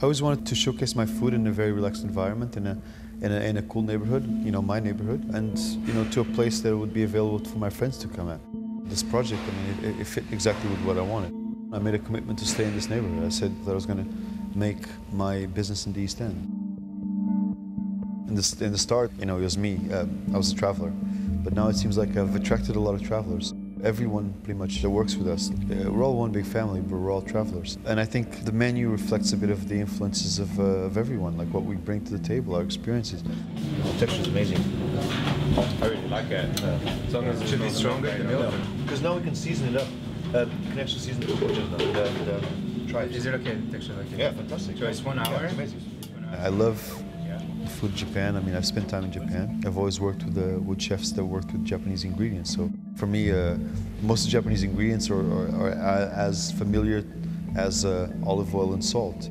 I always wanted to showcase my food in a very relaxed environment, in a, in a, in a cool neighborhood, you know, my neighborhood, and you know, to a place that would be available for my friends to come at. This project, I mean, it, it fit exactly with what I wanted. I made a commitment to stay in this neighborhood. I said that I was going to make my business in the East End. In the, in the start, you know, it was me. Uh, I was a traveler, but now it seems like I've attracted a lot of travelers. Everyone pretty much that works with us, uh, we're all one big family, but we're all travelers. And I think the menu reflects a bit of the influences of, uh, of everyone, like what we bring to the table, our experiences. The texture is amazing. I really like it. Uh, as long as it should be stronger, the milk. Because now we can season it up. Uh, you can actually season it with just now. And, uh, try it. Is it okay? The texture like it? Yeah, fantastic. So it's one hour. Yeah, it's amazing. I love food Japan. I mean, I've spent time in Japan. I've always worked with uh, with chefs that worked with Japanese ingredients. So for me, uh, most the Japanese ingredients are, are, are as familiar as uh, olive oil and salt.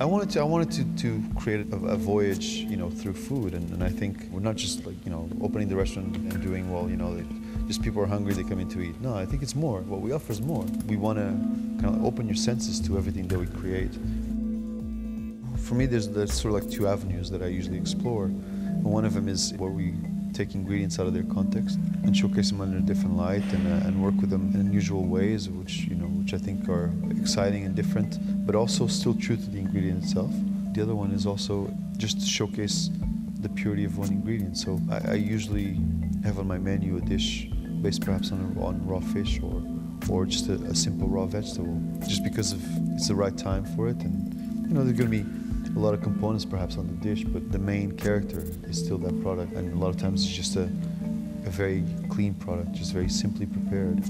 I wanted to I wanted to, to create a, a voyage, you know, through food, and, and I think we're not just like you know opening the restaurant and doing well, you know, just people are hungry, they come in to eat. No, I think it's more. What we offer is more. We want to kind of open your senses to everything that we create. For me, there's, there's sort of like two avenues that I usually explore. And one of them is where we take ingredients out of their context and showcase them under a different light and, uh, and work with them in unusual ways, which you know, which I think are exciting and different, but also still true to the ingredient itself. The other one is also just to showcase the purity of one ingredient. So I, I usually have on my menu a dish based perhaps on, on raw fish or or just a, a simple raw vegetable, just because of it's the right time for it, and you know there's going to be a lot of components perhaps on the dish, but the main character is still that product. And a lot of times it's just a, a very clean product, just very simply prepared.